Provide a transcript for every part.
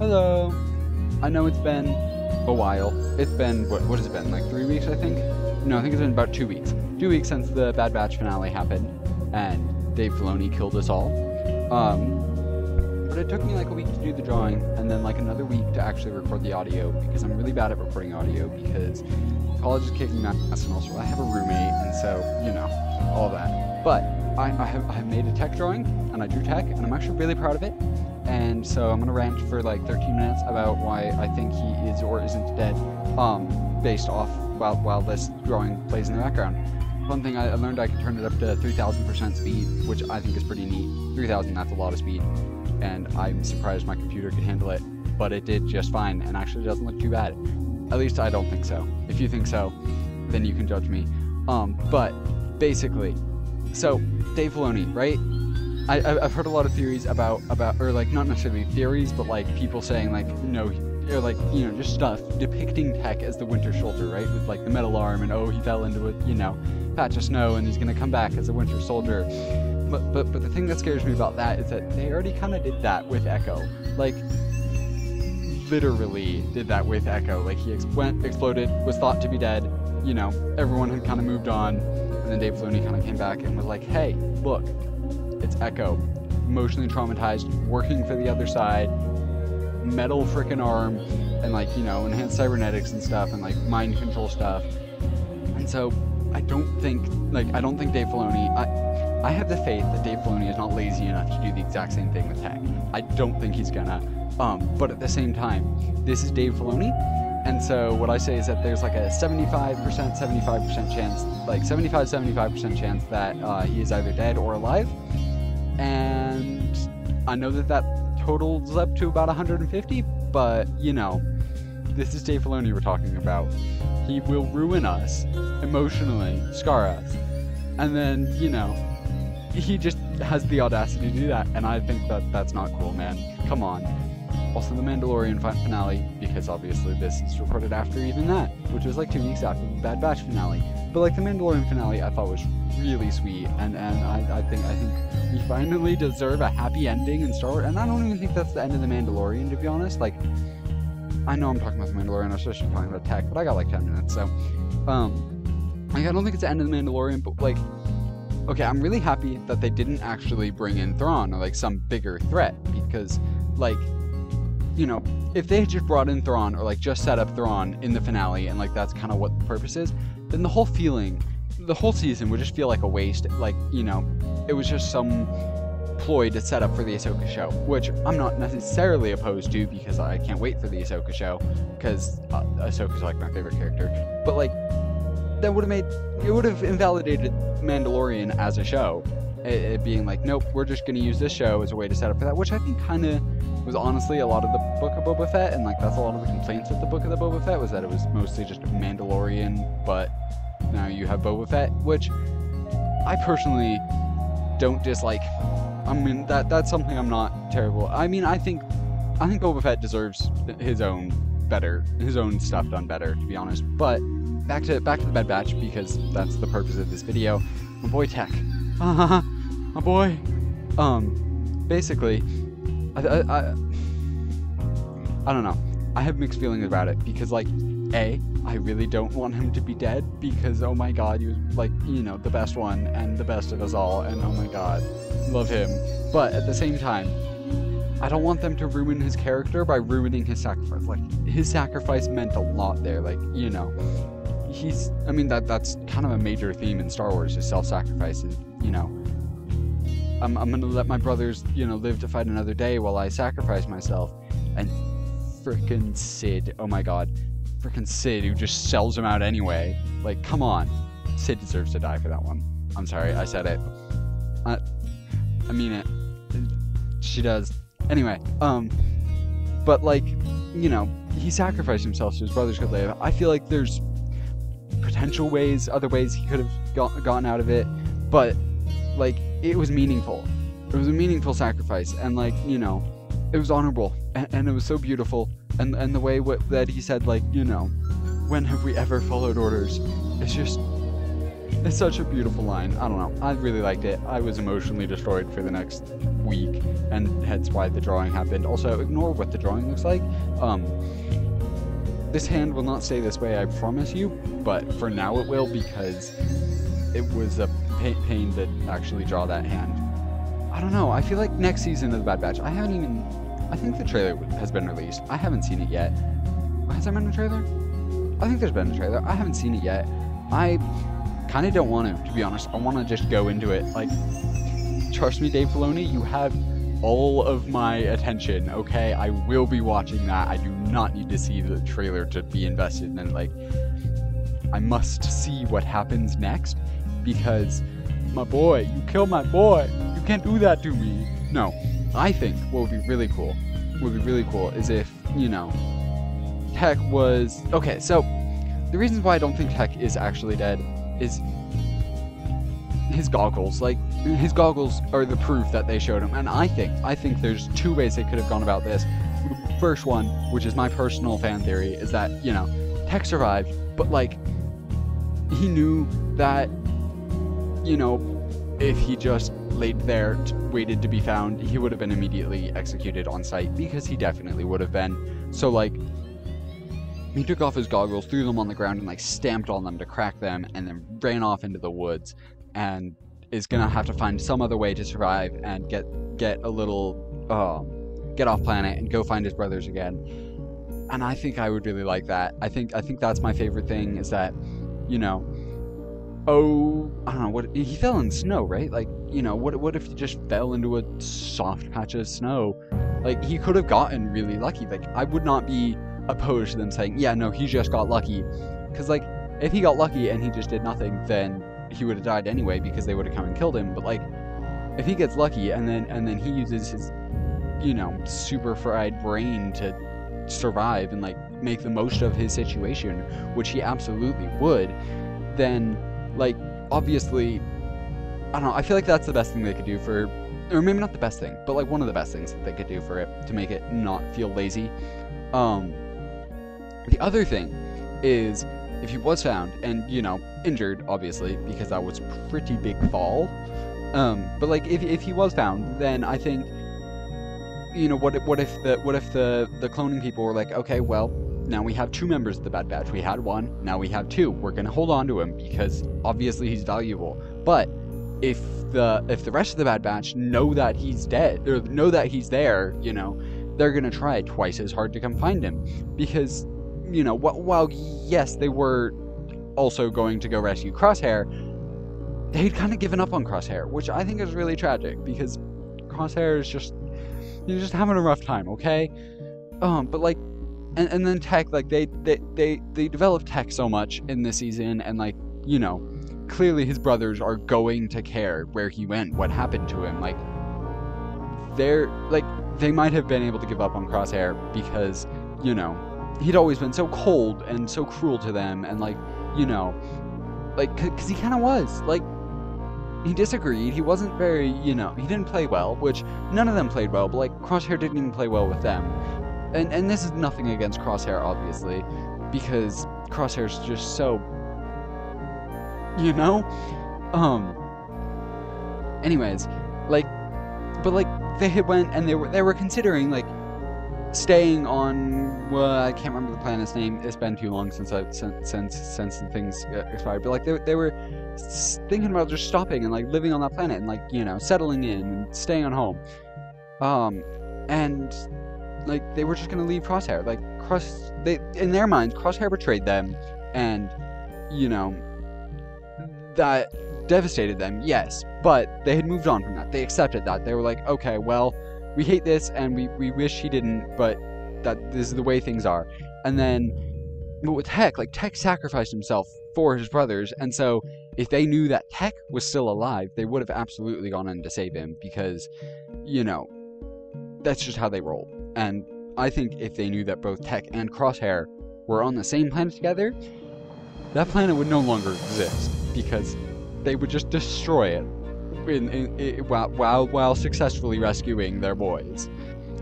Hello. I know it's been a while. It's been what? What has it been? Like three weeks, I think. No, I think it's been about two weeks. Two weeks since the Bad Batch finale happened, and Dave Filoni killed us all. Um, but it took me like a week to do the drawing, and then like another week to actually record the audio because I'm really bad at recording audio because college is kicking my ass, and also I have a roommate, and so you know all that. But I, I have I have made a tech drawing, and I drew tech, and I'm actually really proud of it. And so I'm gonna rant for like 13 minutes about why I think he is or isn't dead, um, based off while while this drawing plays in the background. One thing I learned I could turn it up to 3,000% speed, which I think is pretty neat. 3,000, that's a lot of speed, and I'm surprised my computer could handle it. But it did just fine, and actually doesn't look too bad. At least I don't think so. If you think so, then you can judge me. Um, but basically, so Dave Filoni, right? I, I've heard a lot of theories about about or like not necessarily theories, but like people saying like you or like you know just stuff depicting Tech as the Winter Soldier, right? With like the metal arm and oh he fell into a you know patch of snow and he's gonna come back as a Winter Soldier. But but but the thing that scares me about that is that they already kind of did that with Echo, like literally did that with Echo. Like he ex- went exploded, was thought to be dead. You know everyone had kind of moved on, and then Dave Filoni kind of came back and was like, hey look it's Echo, emotionally traumatized, working for the other side, metal freaking arm, and like you know enhanced cybernetics and stuff, and like mind control stuff. And so I don't think like I don't think Dave Filoni. I I have the faith that Dave Filoni is not lazy enough to do the exact same thing with Tech. I don't think he's gonna. Um, but at the same time, this is Dave Filoni. And so what I say is that there's like a 75%, 75% chance, like 75, 75% chance that uh, he is either dead or alive and I know that that totals up to about 150, but you know, this is Dave Filoni we're talking about. He will ruin us emotionally, scar us, and then you know, he just has the audacity to do that, and I think that that's not cool, man. Come on. Also, the Mandalorian finale, because obviously this is recorded after even that, which was like two weeks after the Bad Batch finale. But like the Mandalorian finale, I thought was really sweet, and and I, I think I think we finally deserve a happy ending in Star Wars. And I don't even think that's the end of the Mandalorian, to be honest. Like, I know I'm talking about the Mandalorian, I was just talking about tech, but I got like 10 minutes, so um, like I don't think it's the end of the Mandalorian, but like. Okay, I'm really happy that they didn't actually bring in Thrawn or like some bigger threat because, like, you know, if they had just brought in Thrawn or like just set up Thrawn in the finale and like that's kind of what the purpose is, then the whole feeling, the whole season would just feel like a waste. Like, you know, it was just some ploy to set up for the Ahsoka show, which I'm not necessarily opposed to because I can't wait for the Ahsoka show because uh, Ahsoka's like my favorite character. But like, that would have made it would have invalidated Mandalorian as a show. It, it being like, nope, we're just going to use this show as a way to set up for that, which I think kind of was honestly a lot of the book of Boba Fett, and like that's a lot of the complaints with the book of the Boba Fett was that it was mostly just Mandalorian, but now you have Boba Fett, which I personally don't dislike. I mean that that's something I'm not terrible. I mean I think I think Boba Fett deserves his own better, his own stuff done better, to be honest. But back to back to the Bad Batch because that's the purpose of this video. My boy Tech, my boy. Um, basically, I, I, I, I don't know. I have mixed feelings about it because, like, a, I really don't want him to be dead because, oh my god, he was like, you know, the best one and the best of us all, and oh my god, love him. But at the same time, I don't want them to ruin his character by ruining his sacrifice. Like, his sacrifice meant a lot there. Like, you know, he's. I mean, that that's kind of a major theme in Star Wars is self-sacrifice, and you know, I'm I'm gonna let my brothers, you know, live to fight another day while I sacrifice myself. And frickin' Cid, oh my god, frickin' Cid who just sells him out anyway. Like, come on, Cid deserves to die for that one. I'm sorry, I said it. I, I mean it. She does. Anyway, um, but like, you know, he sacrificed himself so his brothers could live. I feel like there's potential ways, other ways he could have got, gotten out of it, but like, it was meaningful. It was a meaningful sacrifice, and like, you know, it was honorable, and, and it was so beautiful. And and the way what, that he said, like, you know, when have we ever followed orders? It's just, it's such a beautiful line. I don't know. I really liked it. I was emotionally destroyed for the next week, and hence why the drawing happened. Also, ignore what the drawing looks like. Um, this hand will not stay this way, I promise you, but for now it will because it was a pain to actually draw that hand. I don't know. I feel like next season of the Bad Batch. I haven't even. I think the trailer has been released. I haven't seen it yet. Has there been a trailer? I think there's been a trailer. I haven't seen it yet. I kind of don't want to, to be honest. I want to just go into it. Like, trust me, Dave Filoni, you have all of my attention. Okay, I will be watching that. I do not need to see the trailer to be invested in. Like, I must see what happens next because my boy, you killed my boy. You can't do that to me. No, I think what would be really cool, would be really cool is if, you know, Tech was. Okay, so the reasons why I don't think Tech is actually dead is his goggles. Like, his goggles are the proof that they showed him. And I think, I think there's two ways they could have gone about this. First one, which is my personal fan theory, is that, you know, Tech survived, but like, he knew that you know, if he just laid there, waited to be found, he would have been immediately executed on sight because he definitely would have been. So, like, he took off his goggles, threw them on the ground, and like stamped on them to crack them, and then ran off into the woods, and is gonna have to find some other way to survive and get get a little um, get off planet and go find his brothers again. And I think I would really like that. I think I think that's my favorite thing is that, you know, oh, I don't know what he fell in snow, right? Like, you know, what what if he just fell into a soft patch of snow? Like he could have gotten really lucky. Like I would not be opposed to them saying, yeah, no, he just got lucky, because like if he got lucky and he just did nothing, then he would have died anyway because they would have come and killed him. But like if he gets lucky and then and then he uses his, you know, super fried brain to survive and like make the most of his situation, which he absolutely would, then like, obviously, I don't know. I feel like that's the best thing they could do for, or maybe not the best thing, but like one of the best things that they could do for it to make it not feel lazy. Um, the other thing is if he was found and you know injured, obviously because that was pretty big fall. Um, but like if if he was found, then I think you know what if, what if the what if the the cloning people were like, okay, well, now we have two members of the Bad Batch. We had one, now we have two. We're gonna hold on to him because obviously he's valuable. But if the if the rest of the Bad Batch know that he's dead or know that he's there, you know, they're gonna try twice as hard to come find him because you know while yes they were also going to go rescue Crosshair, they'd kind of given up on Crosshair, which I think is really tragic because Crosshair is just you're just having a rough time, okay? Um, but like and, and then tech like they, they they they develop tech so much in this season and like you know clearly his brothers are going to care where he went what happened to him like they're like they might have been able to give up on crosshair because you know he'd always been so cold and so cruel to them and like you know like because he kind of was like he disagreed he wasn't very you know he didn't play well which none of them played well but like crosshair didn't even play well with them and and this is nothing against Crosshair, obviously, because Crosshair's just so, you know, um. Anyways, like, but like they went and they were they were considering like staying on well I can't remember the planet's name. It's been too long since I since since since things expired. But like they they were thinking about just stopping and like living on that planet and like you know settling in and staying on home. Um, and like they were just gonna leave Crosshair. Like Cross, they in their minds, Crosshair betrayed them, and you know that devastated them. Yes, but they had moved on from that. They accepted that. They were like, okay, well, we hate this, and we we wish he didn't, but that this is the way things are. And then, but with Tech, like Tech sacrificed himself for his brothers, and so if they knew that Tech was still alive, they would have absolutely gone in to save him because, you know, that's just how they roll. And I think if they knew that both Tech and Crosshair were on the same planet together, that planet would no longer exist because they would just destroy it in, in, in, while, while, successfully rescuing their boys.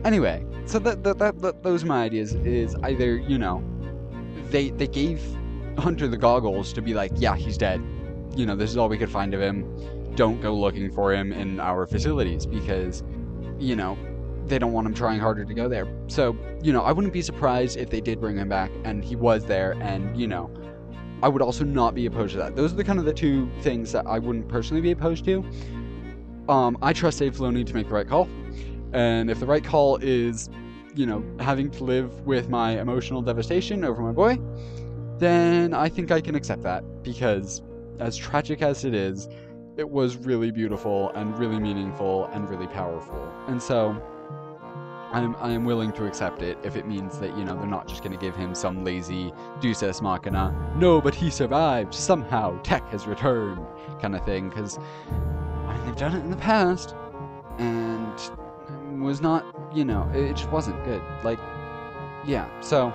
Anyway, so that, that, that, that those are my ideas. Is either you know, they they gave Hunter the goggles to be like, yeah, he's dead. you know, this is all we could find of him. Don't go looking for him in our facilities because, you know, they don't want him trying harder to go there. So, you know, I wouldn't be surprised if they did bring him back and he was there and, you know, I would also not be opposed to that. Those are the kind of the two things that I wouldn't personally be opposed to. Um, I trust Dave Filoni to make the right call. And if the right call is, you know, having to live with my emotional devastation over my boy, then I think I can accept that because as tragic as it is, it was really beautiful and really meaningful and really powerful. And so I'm I'm willing to accept it if it means that you know they're not just going to give him some lazy Deus Ex Machina. No, but he survived somehow. Tech has returned, kind of thing. Because I mean they've done it in the past, and was not you know it just wasn't good. Like yeah, so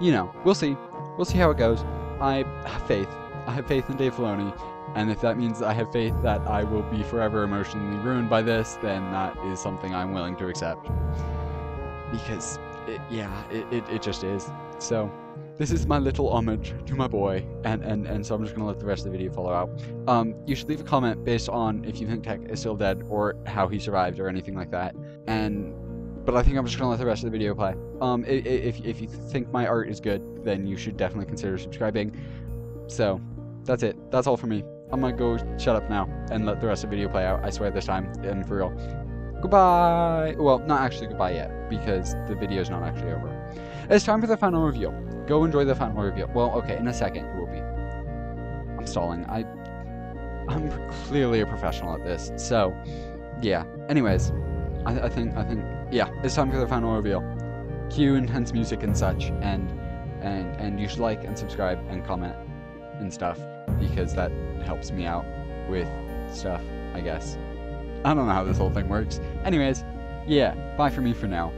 you know we'll see, we'll see how it goes. I have faith. I have faith in Dave Filoni. And if that means I have faith that I will be forever emotionally ruined by this, then that is something I'm willing to accept because it, yeah, it, it, it just is. So this is my little homage to my boy, and, and, and so I'm just gonna let the rest of the video follow out. Um, you should leave a comment based on if you think Tech is still dead or how he survived or anything like that. And but I think I'm just gonna let the rest of the video play. Um, if if you think my art is good, then you should definitely consider subscribing. So that's it. That's all for me. I'm gonna go shut up now and let the rest of the video play out. I swear this time, and for real. Goodbye! Well, not actually goodbye yet, because the video is not actually over. It's time for the final reveal. Go enjoy the final reveal. Well, okay, in a second it will be. I'm stalling. I, I'm clearly a professional at this, so, yeah. Anyways, I, I think, I think, yeah, it's time for the final reveal. Cue intense music and such, and, and, and you should like and subscribe and comment and stuff, because that helps me out with stuff, I guess. I don't know how this whole thing works. Anyways, yeah, bye for me for now.